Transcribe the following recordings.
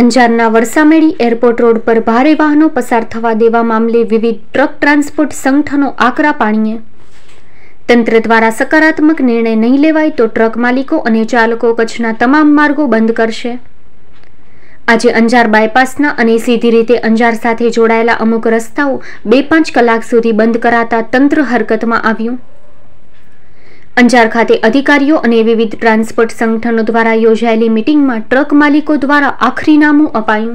અંજારના Varsamedi airport road પર ભારે વાહનો પસાર થવા દેવા મામલે વિવિધ ટ્રક ટ્રાન્સપોર્ટ સંગઠનો આકરા પાણીએ તંત્ર દ્વારા સકારાત્મક નિર્ણય નહીં લેવાય તો ટ્રક માલિકો અને ચાલકો કચ્છના તમામ માર્ગો બંધ કરશે. આજે અંજાર બાયપાસના અને સીધી રીતે અંજાર સાથે જોડાયેલા અમુક રસ્તાઓ બે પાંચ કલાક સુધી બંધ કરાતા તંત્ર હરકતમાં આવ્યું. અંજાર ખાતે અધિકારીઓ અને વિવિધ ટ્રાન્સપોર્ટ સંગઠનો દ્વારા યોજાયેલી મિટિંગમાં ટ્રક માલિકો દ્વારા આખરીનામું અપાયું.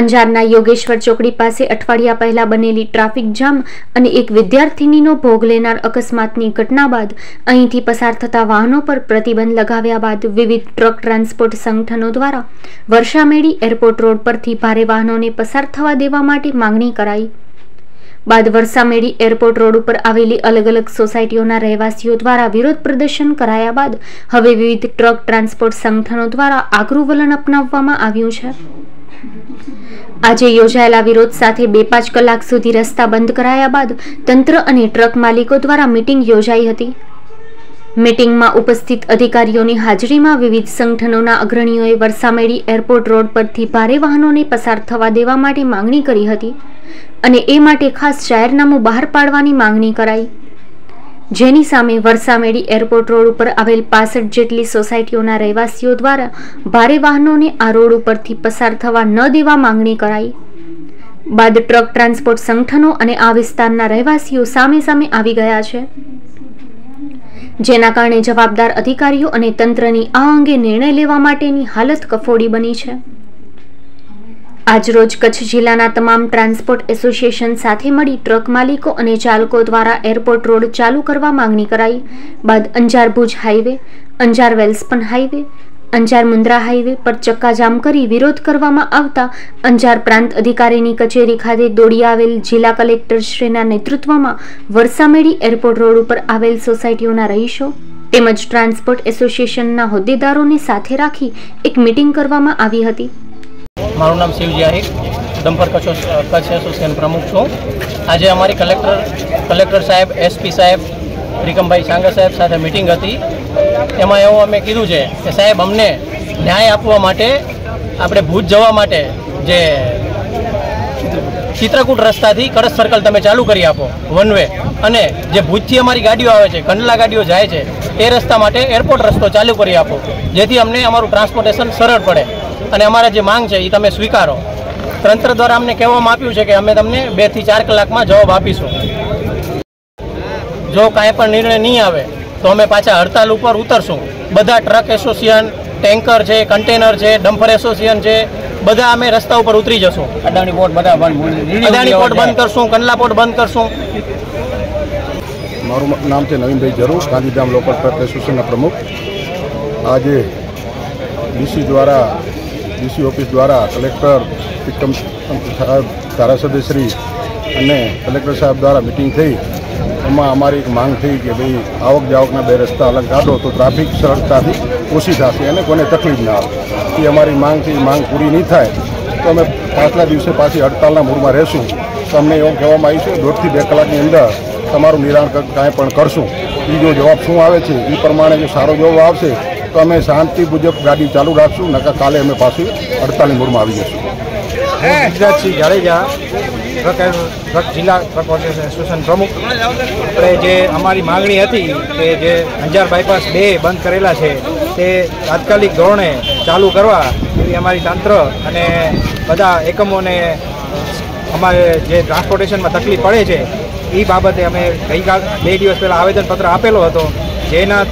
અંજારના યોગેશ્વર ચોકડી પાસે અઠવાડિયા પહેલા બનેલી ટ્રાફિક જામ અને એક વિદ્યાર્થિનીનો ભોગ લેનાર અકસ્માતની ઘટના બાદ અહીંથી પસાર થતા વાહનો પર પ્રતિબંધ લગાવ્યા બાદ વિવિધ ટ્રક ટ્રાન્સપોર્ટ સંગઠનો દ્વારા વર્ષામેડી એરપોર્ટ રોડ પરથી ભારે વાહનોને પસાર થવા દેવા માટે માંગણી કરાઈ. બાદ વરસામેડી એરપોર્ટ રોડ ઉપર આવેલી અલગ અલગ સોસાયટીઓના રહેવાસીઓ દ્વારા વિરોધ પ્રદર્શન કરાયા બાદ હવે વિવિધ ટ્રક ટ્રાન્સપોર્ટ સંગઠનો દ્વારા આગરું વલણ અપનાવવામાં આવ્યું છે. આજે યોજાયેલા વિરોધ સાથે બે પાંચ કલાક સુધી રસ્તા બંધ કરાયા બાદ તંત્ર અને ટ્રક માલિકો દ્વારા મીટિંગ યોજાઈ હતી. મિટિંગમાં ઉપસ્થિત અધિકારીઓની હાજરીમાં વિવિધ સંગઠનોના અગ્રણીઓએ વરસામેડી એરપોર્ટ રોડ પરથી ભારે વાહનોને પસાર થવા દેવા માટે માંગણી કરી હતી. અને એ માટે ખાસ જાહેરનામું બહાર પાડવાની માંગણી કરાઈ. જેની સામે વરસામેડી એરપોર્ટ રોડ ઉપર આવેલ પાસઠ જેટલી સોસાયટીઓના રહેવાસીઓ દ્વારા ભારે વાહનોને આ રોડ ઉપરથી પસાર થવા ન દેવા માંગણી કરાઈ. બાદ ટ્રક ટ્રાન્સપોર્ટ સંગઠનો અને આ વિસ્તારના રહેવાસીઓ સામે સામે આવી ગયા છે. જેના કારણે જવાબદાર અધિકારીઓ અને તંત્રની આ અંગે નિર્ણય લેવા માટેની હાલત કફોડી બની છે. આજરોજ કચ્છ જિલ્લાના તમામ ટ્રાન્સપોર્ટ એસોસિએશન સાથે મળી ટ્રક માલિકો અને ચાલકો દ્વારા એરપોર્ટ રોડ ચાલુ કરવા માંગણી કરાઈ. બાદ Anjar Bhuj highway, Anjar Welspun highway, Anjar Mundra highway પર ચક્કાજામ કરી વિરોધ કરવામાં આવતા અંજાર પ્રાંત અધિકારીની કચેરી ખાતે દોડી આવેલ જિલ્લા કલેક્ટર શ્રીના નેતૃત્વમાં વરસામેડી એરપોર્ટ રોડ ઉપર આવેલ સોસાયટીઓના રહીશો તેમજ ટ્રાન્સપોર્ટ એસોસિએશનના હોદ્દેદારોને સાથે રાખી એક મિટિંગ કરવામાં આવી હતી. મારું નામ શિવજી આહિર, ડમ્પર કચ્છ કચ્છ એસોસિએશન પ્રમુખ છું. આજે અમારી કલેક્ટર કલેક્ટર સાહેબ, એસપી સાહેબ ત્રિકમભાઈ સાંગર સાહેબ સાથે મિટિંગ હતી. એમાં એવું અમે કીધું છે કે સાહેબ, અમને ન્યાય આપવા માટે આપણે ભૂજ જવા માટે જે ચિત્રકૂટ રસ્તાથી કળશ સર્કલ તમે ચાલુ કરી આપો વન વે અને જે ભૂજથી અમારી ગાડીઓ આવે છે કંડલા ગાડીઓ જાય છે, એ રસ્તા માટે એરપોર્ટ રસ્તો ચાલુ કરી આપો, જેથી અમને અમારું ટ્રાન્સપોર્ટેશન સરળ પડે. અને અમારા જે માંગ છે એ તમે સ્વીકારો. તંત્ર દ્વારા અમને કહેવામાં આપ્યું છે કે અમે તમને બેથી ચાર કલાકમાં જવાબ આપીશું. જો કાંઈ પણ નિર્ણય નહીં આવે તો અમે પાછા હડતાલ ઉપર ઉતરશું. બધા ટ્રક એસોસિએશન ટેન્કર છે કન્ટેનર છે ડમ્પર એસોસિએશન છે બધા અમે રસ્તા ઉપર ઉતરી જશું. અદાણી પોર્ટ બધા બંધ અદાણી પોર્ટ બંધ કરશું કંડલા પોર્ટ બંધ કરશું. મારું નામ છે નવીનભાઈ જરૂર ગાંધીધામ લોકલ ટ્રક એસોસિએશનના પ્રમુખ. આજે ડીસી દ્વારા ડીસી ઓફિસ દ્વારા કલેક્ટર વિક્રમ ધારાસભ્યશ્રી અને કલેક્ટર સાહેબ દ્વારા મિટિંગ થઈ. એમાં અમારી એક માંગ થઈ કે ભાઈ આવક જાવકના બે રસ્તા અલગ કાઢો તો ટ્રાફિક સરળતાથી ઓછી થશે અને કોને તકલીફ ના આવે. એ અમારી માંગ છે માંગ પૂરી નહીં થાય. તો અમે પાછલા દિવસે પાછી હડતાલના મૂળમાં રહેશું. તો અમને એવું કહેવામાં આવ્યું છે, દોઢથી બે કલાકની અંદર તમારું નિરાણ કાંઈ પણ કરશું. બીજો જવાબ શું આવે છે? એ પ્રમાણે જો સારો જવાબ આવશે તો અમે શાંતિ મુજબ ગાડી ચાલુ રાખશું નકા કાલે અમે પાછું અડતાલીસ મૂળમાં આવી જશું ગુજરાતસિંહ જાડેજા, ટ્રક ટ્રક જિલ્લા ટ્રક એસોસિએશન પ્રમુખ. આપણે જે અમારી માગણી હતી કે જે અંજાર બાયપાસ બે બંધ કરેલા છે, તે તાત્કાલિક ધોરણે ચાલુ કરવા એવી અમારી તંત્ર અને બધા એકમોને અમારે જે ટ્રાન્સપોર્ટેશનમાં તકલીફ પડે છે એ બાબતે અમે ગઈકાલ, બે દિવસ પહેલાં આવેદનપત્ર આપેલો હતો. જેના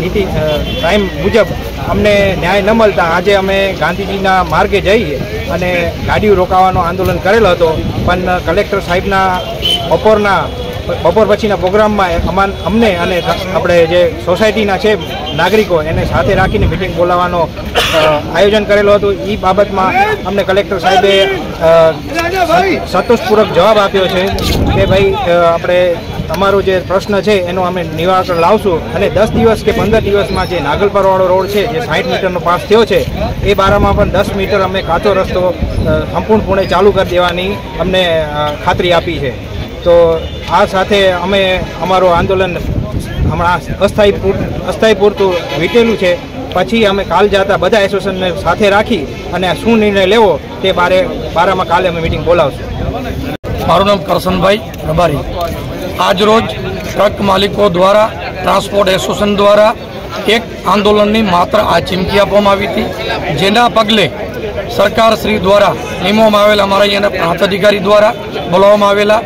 નીતિ ટાઈમ મુજબ અમને ન્યાય ન મળતા આજે અમે ગાંધીજીના માર્ગે જઈએ અને ગાડીઓ રોકાવાનો આંદોલન કરેલો હતો. પણ કલેક્ટર સાહેબના બપોરના બપોર પછીના પ્રોગ્રામમાં અમાન અમને અને આપણે જે સોસાયટીના છે નાગરિકો એને સાથે રાખીને મિટિંગ બોલાવવાનો આયોજન કરેલું હતું. એ બાબતમાં અમને કલેક્ટર સાહેબે સંતોષપૂર્વક જવાબ આપ્યો છે કે ભાઈ આપણે તમારો જે પ્રશ્ન છે, એનું અમે નિવારણ લાવશું. અને દસ દિવસ કે પંદર દિવસમાં જે નાગલપરવાળો રોડ છે, જે સાઠ મીટરનો પાસ થયો છે, એ બારામાં પણ દસ મીટર અમે કાચો રસ્તો સંપૂર્ણપણે ચાલુ કરી દેવાની અમને ખાતરી આપી છે. તો આ સાથે અમે અમારું આંદોલન હમણાં અસ્થાયી પૂર અસ્થાયી પૂરતું વીટેલું છે. પછી અમે કાલ જતા બધા એસોસિએશનને સાથે રાખી અને શું નિર્ણય લેવો તે બારે, બારામાં કાલે અમે મિટિંગ બોલાવશું. મારું નામ કરશનભાઈ રબારી. આજરોજ ટ્રક માલિકો દ્વારા, ટ્રાન્સપોર્ટ એસોસિએશન દ્વારા એક આંદોલનની માત્ર આ ચીમકી આપવામાં આવી હતી, જેના પગલે સરકાર શ્રી દ્વારા નિમવામાં આવેલા અમારા અહીંયાના પ્રાંત અધિકારી દ્વારા બોલાવવામાં આવેલા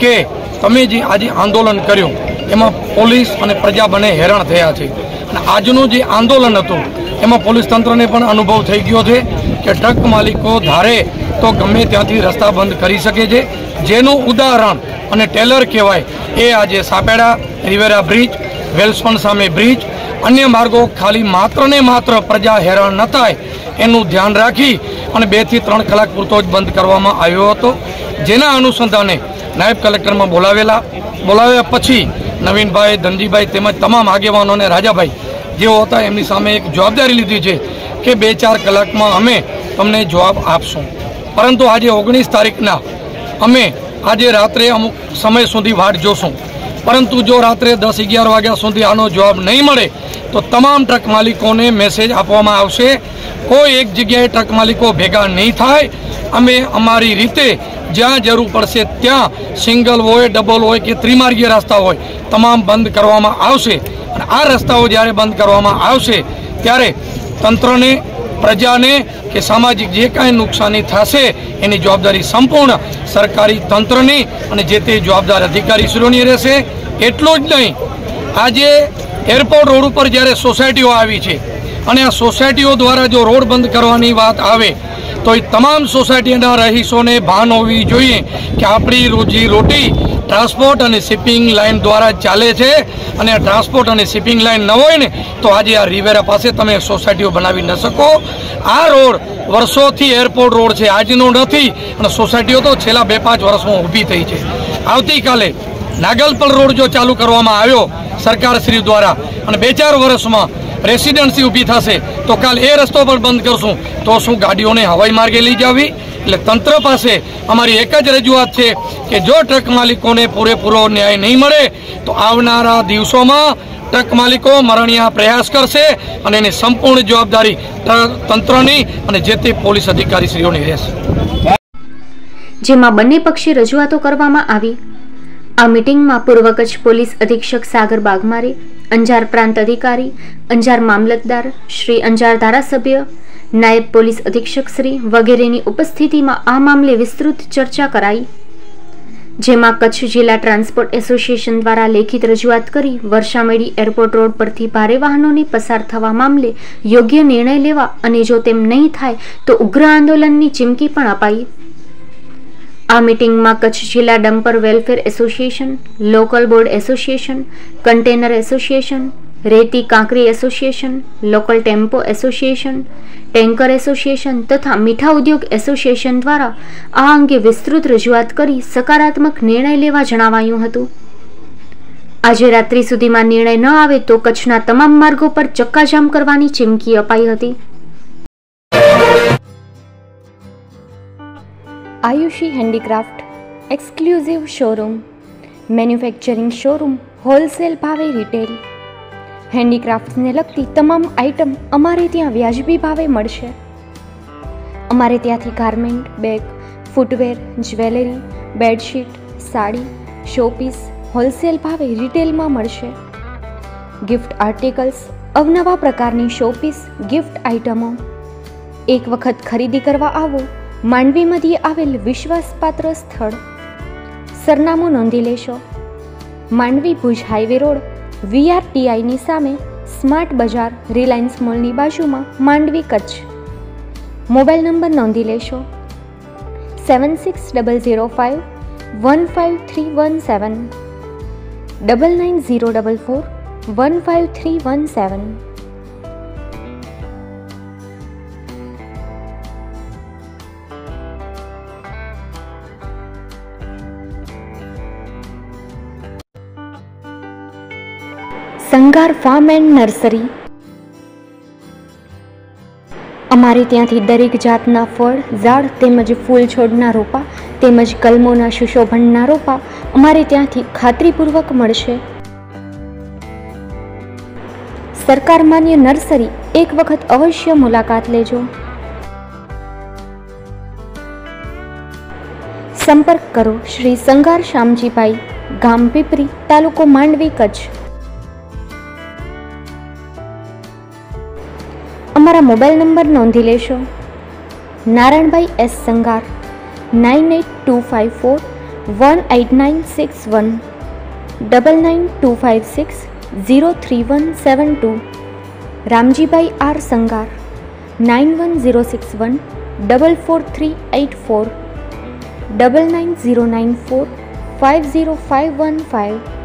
કે તમે જે આજે આંદોલન કર્યું, એમાં પોલીસ અને પ્રજા બંને હેરાન થયા છે. અને આજનું જે આંદોલન હતું, એમાં પોલીસ તંત્રને પણ અનુભવ થઈ ગયો છે કે ટ્રક માલિકો ધારે તો ગમે ત્યાંથી રસ્તા બંધ કરી શકે છે. જેનું ઉદાહરણ અને ટેલર કહેવાય એ આજે સાપેડા રિવેરા બ્રિજ વેલ્સપન સામે બ્રિજ, અન્ય માર્ગો ખાલી માત્ર ને માત્ર પ્રજા હેરાન ન થાય એનું ધ્યાન રાખી અને બેથી ત્રણ કલાક પૂરતો જ બંધ કરવામાં આવ્યો હતો. જેના અનુસંધાને નાયબ કલેક્ટરમાં બોલાવેલા, બોલાવ્યા પછી નવીનભાઈ, ધનજીભાઈ તેમજ તમામ આગેવાનો અને રાજાભાઈ જેઓ હતા, એમની સામે એક જવાબદારી લીધી છે કે બે ચાર કલાકમાં અમે તમને જવાબ આપશું. પરંતુ આજે ઓગણીસ તારીખના અમે આજે રાત્રે અમુક સમય સુધી વાટ જોશું. પરંતુ જો રાત્રે દસ અગિયાર વાગ્યા સુધી આનો જવાબ નહીં મળે, તો તમામ ટ્રક માલિકોને મેસેજ આપવામાં આવશે. કોઈ એક જગ્યાએ ટ્રક માલિકો ભેગા નહીં થાય. અમે અમારી રીતે જ્યાં જરૂર પડશે ત્યાં સિંગલ હોય, ડબલ હોય કે ત્રિમાર્ગીય રસ્તા હોય, તમામ બંધ કરવામાં આવશે. અને આ રસ્તાઓ જ્યારે બંધ કરવામાં આવશે, ત્યારે તંત્રને પ્રજાને કે સામાજિક જે કાંઈ નુકસાની થશે, એની જવાબદારી સંપૂર્ણ સરકારી તંત્રની અને જે તે જવાબદાર અધિકારીશ્રીઓની રહેશે. એટલું જ નહીં, આજે એરપોર્ટ રોડ ઉપર જ્યારે સોસાયટીઓ આવી છે અને આ સોસાયટીઓ દ્વારા જો રોડ બંધ કરવાની વાત આવે, તો એ તમામ સોસાયટીના રહીશોને ભાન હોવી જોઈએ કે આપણી રોજી રોટી ટ્રાન્સપોર્ટ અને શિપિંગ લાઇન દ્વારા ચાલે છે. અને આ ટ્રાન્સપોર્ટ અને શિપિંગ લાઇન ન હોય ને, તો આજે આ રિવેરા પાસે તમે સોસાયટીઓ બનાવી ન શકો. આ રોડ વર્ષોથી એરપોર્ટ રોડ છે, આજનો નથી. અને સોસાયટીઓ તો છેલ્લા બે પાંચ વર્ષમાં ઊભી થઈ છે. આવતીકાલે નાગલપલ રોડ જો ચાલુ કરવામાં આવ્યો સરકારશ્રી દ્વારા, અને બે ચાર વર્ષમાં રેસિડેન્સી ઊભી થશે, તો કાલ એ રસ્તો પણ બંધ કરશું. તો શું ગાડીઓને હવાઈ માર્ગે લઈ જવી? એટલે તંત્ર પાસે અમારી એક જ રજૂઆત છે કે જો ટ્રક માલિકોને પૂરેપૂરો ન્યાય નહીં મળે, તો આવનારા દિવસોમાં ટ્રક માલિકો મરણિયા પ્રયાસ કરશે અને એની સંપૂર્ણ જવાબદારી તંત્રની અને જે તે પોલીસ અધિકારીશ્રીઓની રહેશે. જેમાં બંને પક્ષે રજૂઆતો કરવામાં આવી. આ મિટિંગમાં પૂર્વ કચ્છ પોલીસ અધિક્ષક સાગર બાગમારે, અંજાર પ્રાંત અધિકારી, અંજાર મામલતદાર, શ્રી અંજાર ધારાસભ્ય નાયબ પોલીસ અધિક્ષક શ્રી વગેરેની ઉપસ્થિતિમાં આ મામલે વિસ્તૃત ચર્ચા કરાઈ. જેમાં કચ્છ જિલ્લા ટ્રાન્સપોર્ટ એસોસિએશન દ્વારા લેખિત રજૂઆત કરી વર્ષામેડી એરપોર્ટ રોડ પરથી ભારે વાહનોને પસાર થવા મામલે યોગ્ય નિર્ણય લેવા અને જો તેમ નહીં થાય તો ઉગ્ર આંદોલનની ચીમકી પણ અપાઈ. આ મિટિંગમાં કચ્છ જિલ્લા dumper welfare association, local board association, container association રેતી કાંકરી association, local tempo association, tanker association તથા મીઠા ઉદ્યોગ એસોસિએશન દ્વારા આ અંગે વિસ્તૃત રજૂઆત કરી સકારાત્મક નિર્ણય લેવા જણાવાયું હતું. આજે રાત્રિ સુધીમાં નિર્ણય ન આવે તો કચ્છના તમામ માર્ગો પર ચક્કાજામ કરવાની ચીમકી અપાઈ હતી. Ayushi handicraft exclusive showroom, manufacturing showroom, wholesale ભાવે રિટેલ હેન્ડીક્રાફ્ટ્સને લગતી તમામ આઇટમ અમારે ત્યાં વ્યાજબી ભાવે મળશે. અમારે ત્યાંથી garment, bag, footwear, jewellery, bedsheet, sari, showpiece, wholesale ભાવે રિટેલમાં મળશે. ગિફ્ટ આર્ટિકલ્સ, અવનવા પ્રકારની શોપીસ, ગિફ્ટ આઇટમો. એક વખત ખરીદી કરવા આવો, માંડવી મધ્યે આવેલ વિશ્વાસપાત્ર સ્થળ. સરનામું નોંધી લેશો. માંડવી ભુજ હાઈવે રોડ વીઆરટીઆઈની સામે સ્માર્ટ બજાર રિલાયન્સ મોલની બાજુમાં માંડવી કચ્છ. મોબાઈલ નંબર નોંધી લેશો. Seven six double zero five one five three one seven. Double nine zero double four one five three one seven. Sangar farm and nursery અમારે ત્યાંથી દરેક જાતના ફળ, ઝાડ તેમજ ફૂલ છોડના રોપા, તેમજ કલમોના સુશોભનના રોપા અમારે ત્યાંથી ખાતરીપૂર્વક મળશે. સરકાર માન્ય નર્સરી એક વખત અવશ્ય મુલાકાત લેજો. સંપર્ક કરો શ્રી સંગાર શ્યામજીભાઈ, ગામ પીપરી, તાલુકો માંડવી, કચ્છ. અમારા મોબાઈલ નંબર નોંધી લેશો. Narayanbhai S Sangar, nine eight two five four, one eight nine six one, double nine two five six zero three one seven two. Ramjibhai R Sangar, nine one zero six one, double four three eight four, double nine zero nine four, five zero five one five.